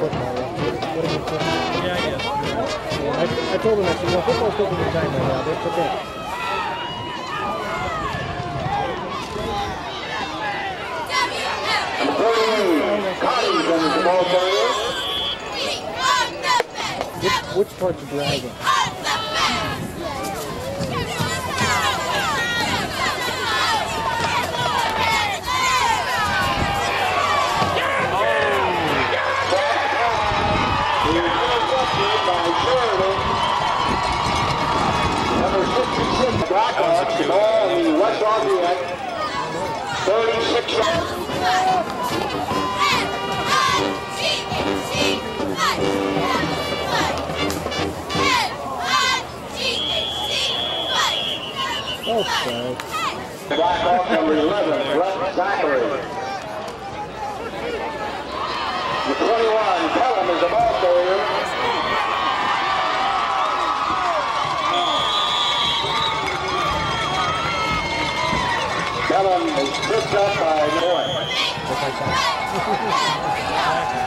football. What is it? Yeah, I. I, I told him, I said, well, football's taking your time right now. That's okay. Which, part's dragging? dragon? number 11, Russ Zachary. Number 21, Pelham is the ball carrier. Pelham is picked up by North.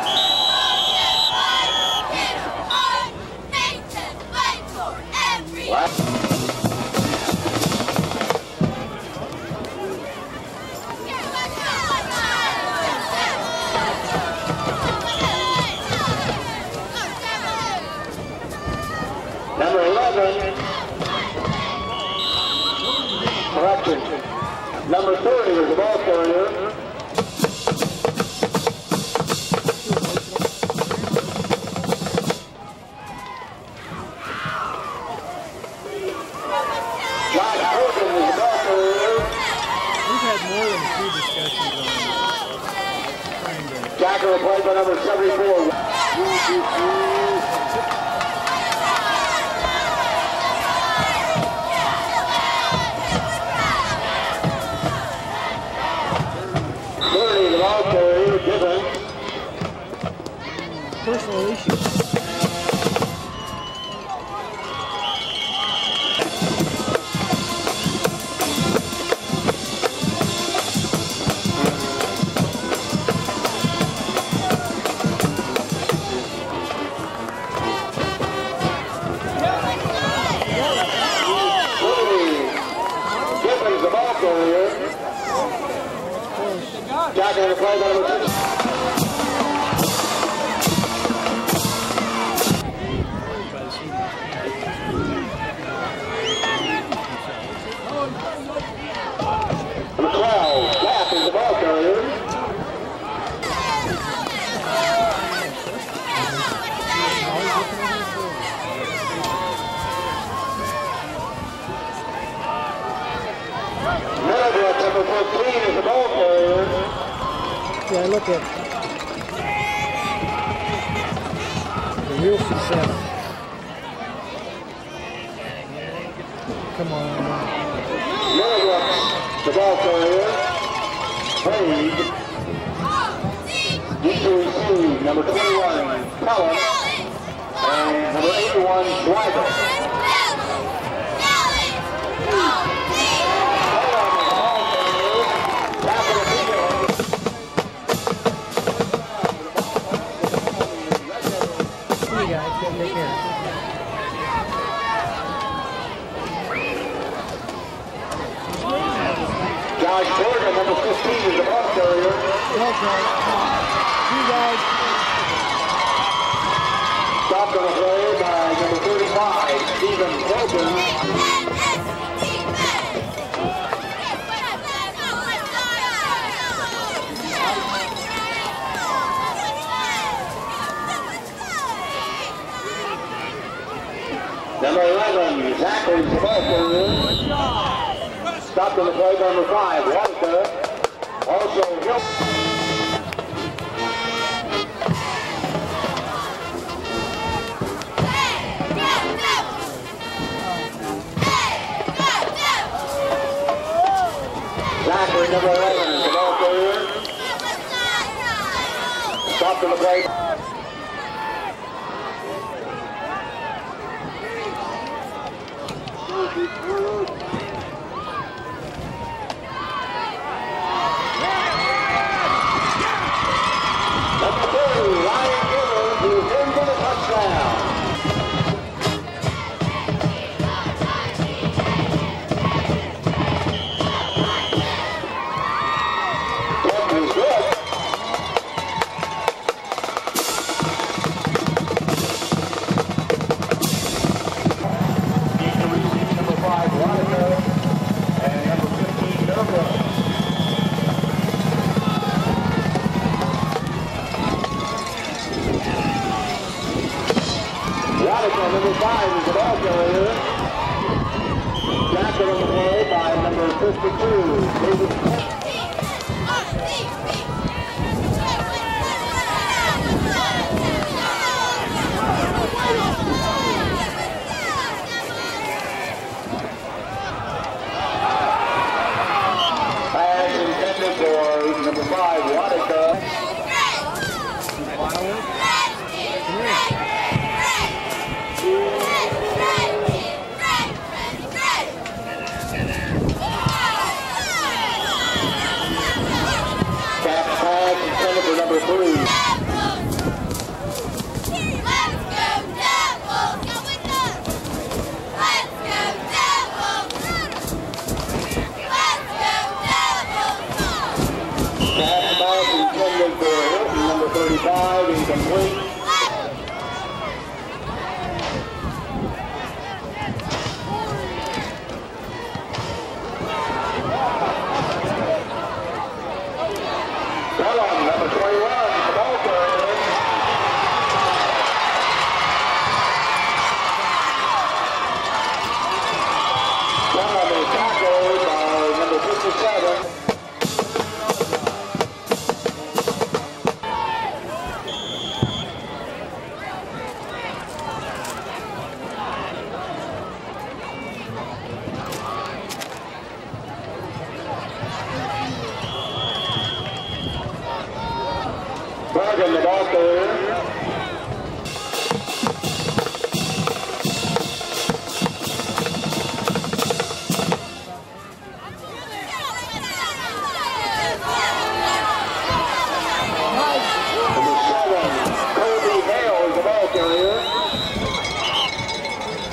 对。to the celebrate.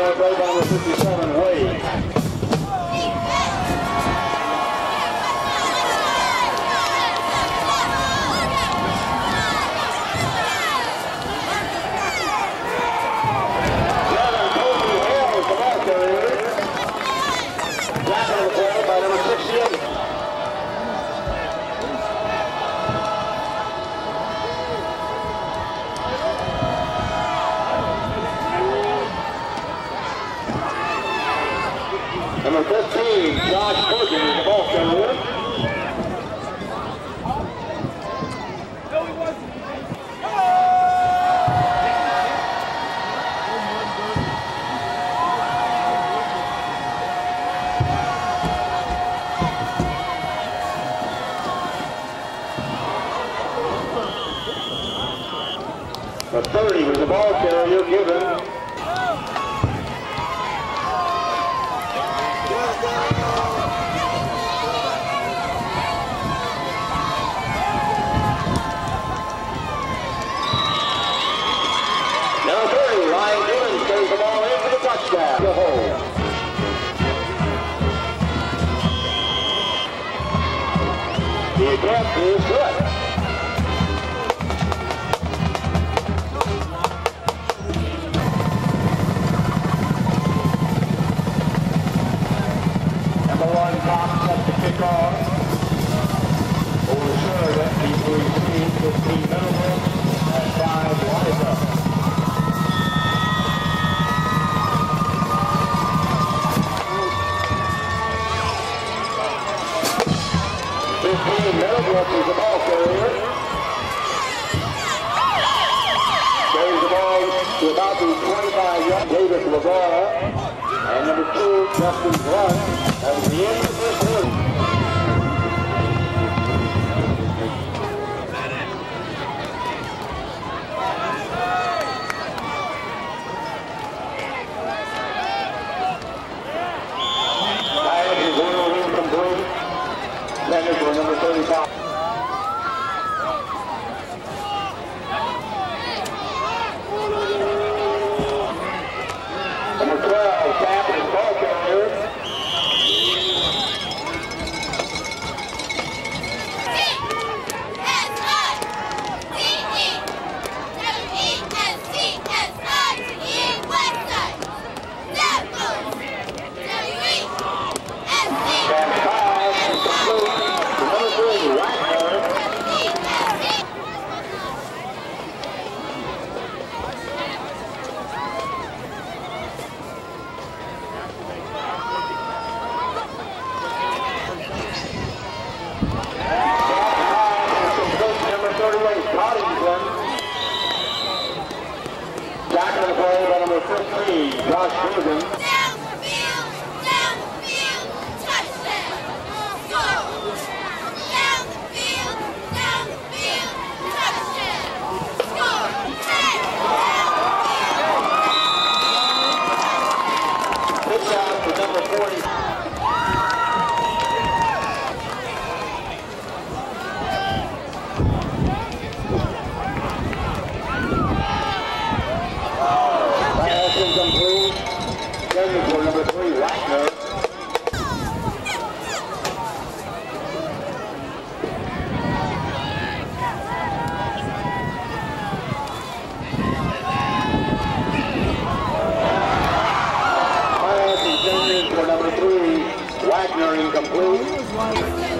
Dog right on the 57. The 30 was the ball carrier, Given. car will ensure that the blue speed will be minimal at 5 wider. Fifteen Meadowbrook is the ball carrier. Carries the ball to about the 25-yard Davis LeBar. And number two, Justin Blunt, at the end of the first. under 30. Number 12, Captain Ball Carrier. Michigan. Incomplete.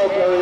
Calgary.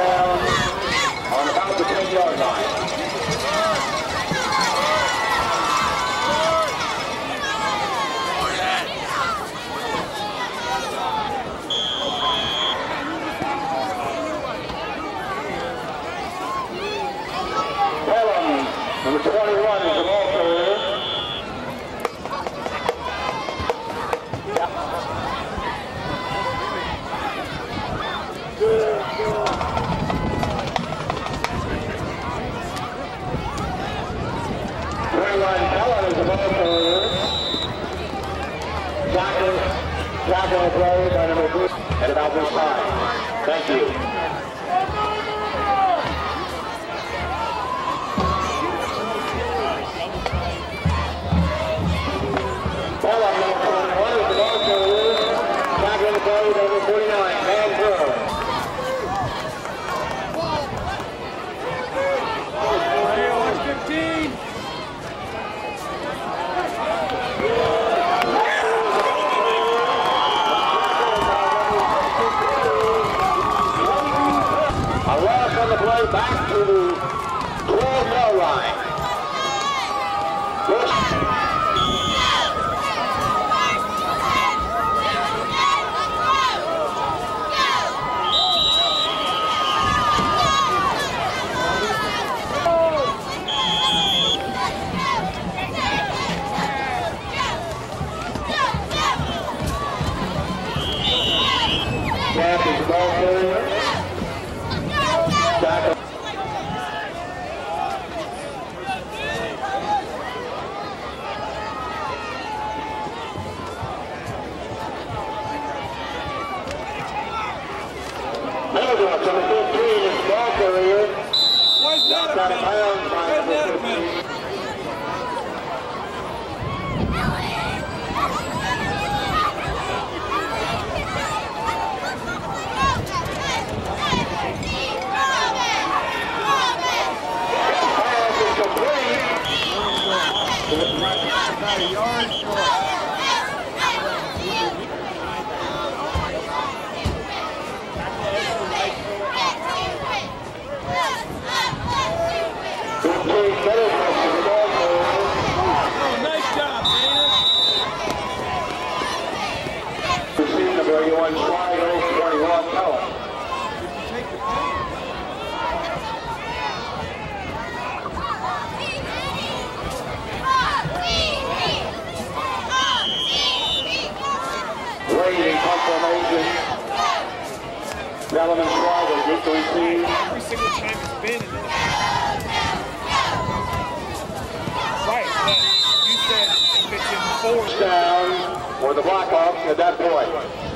On the Blackhawks at that point.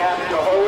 Capture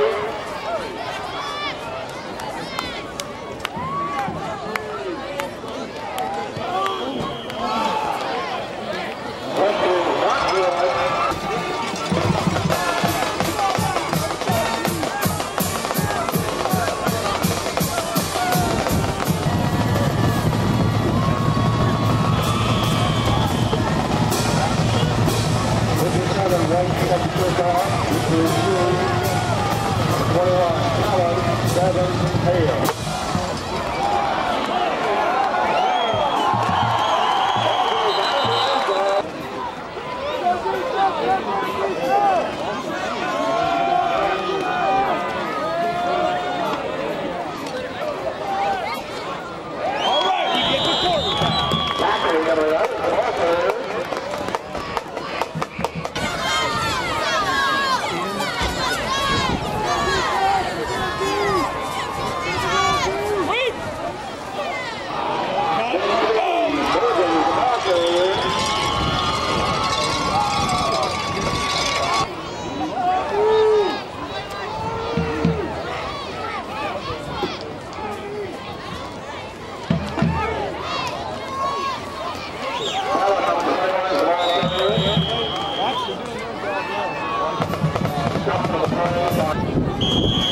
front end.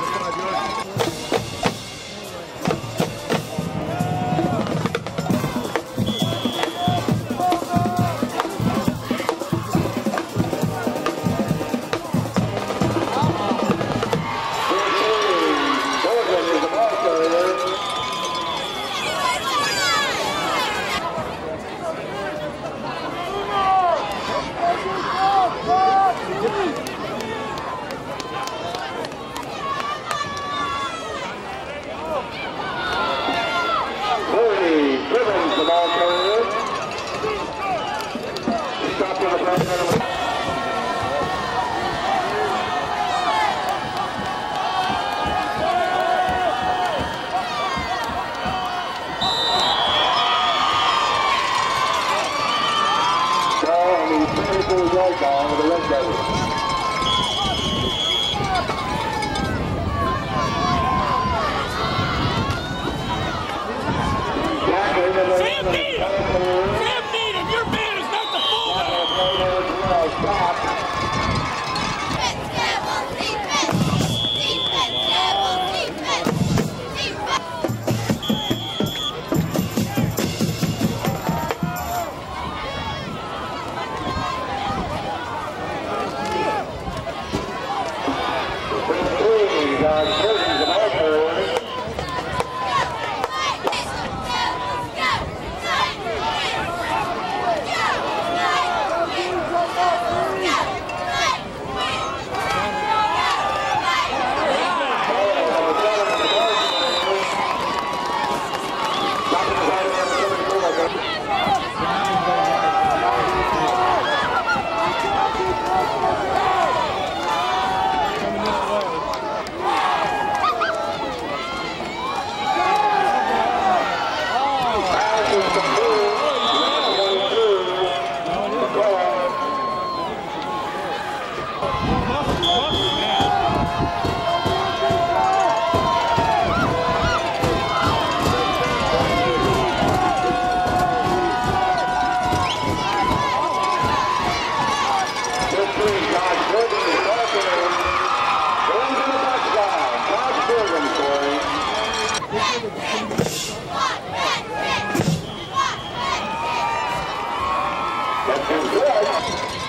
number 来给我过来吧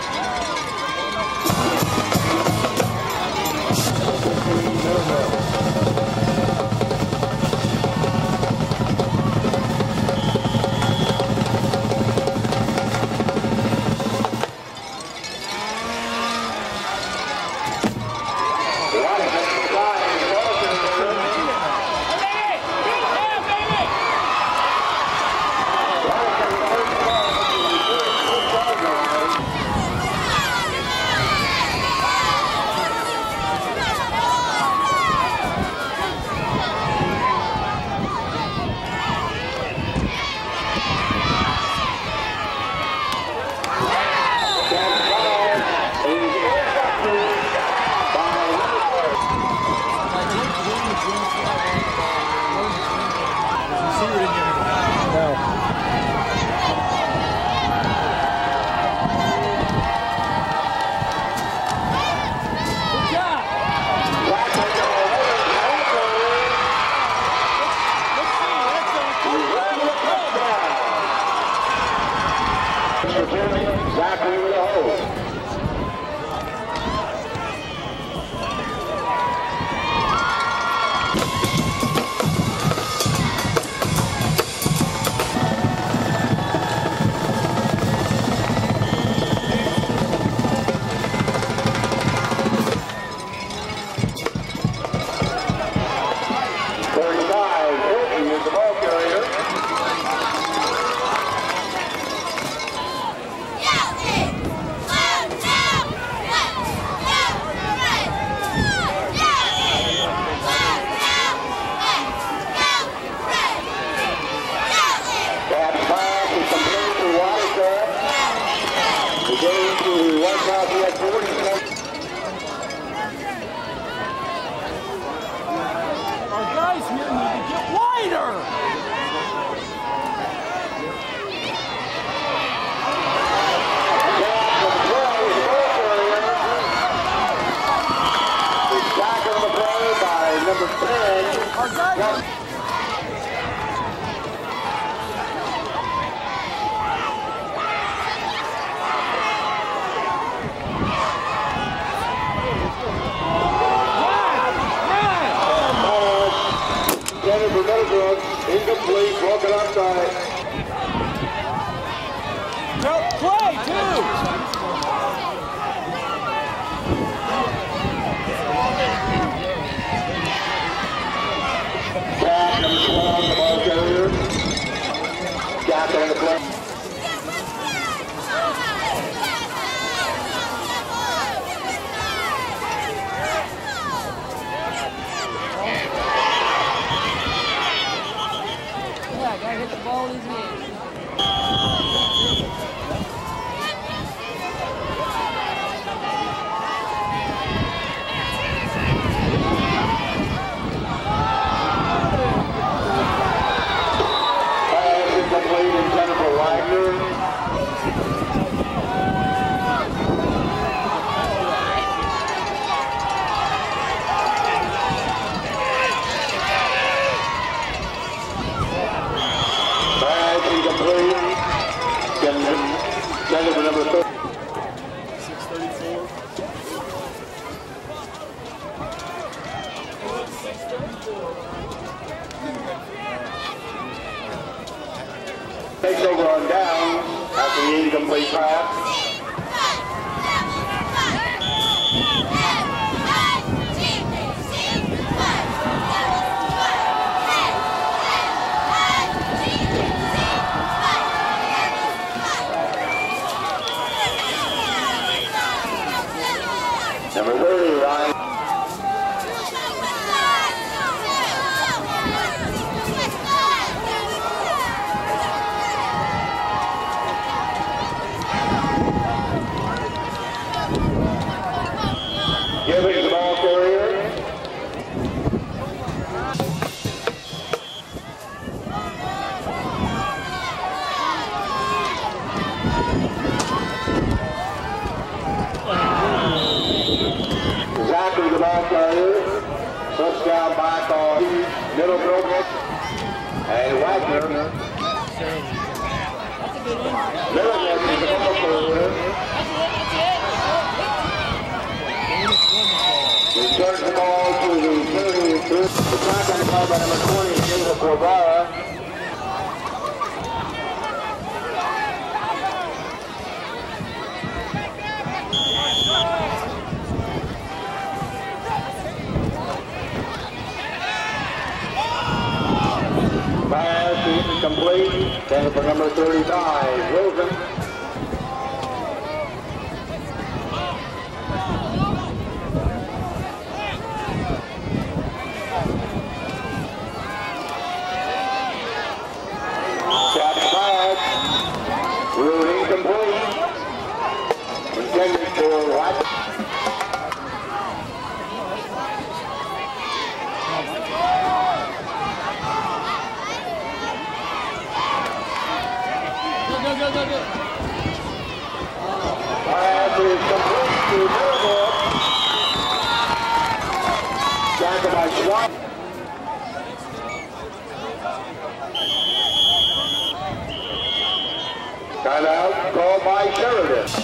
by Sheridan.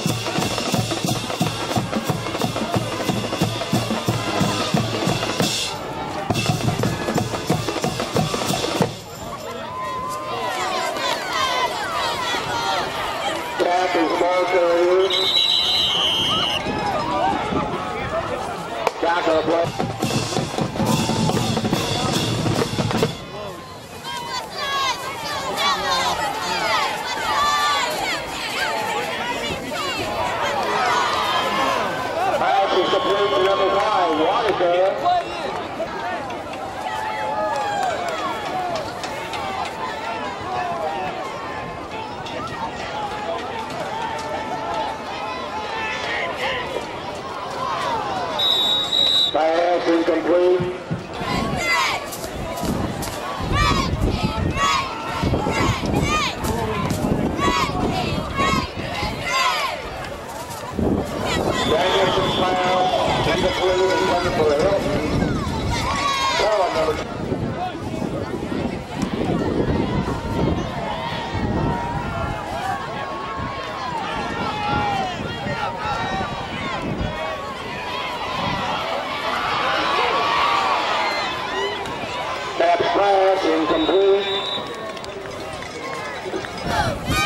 Bravo!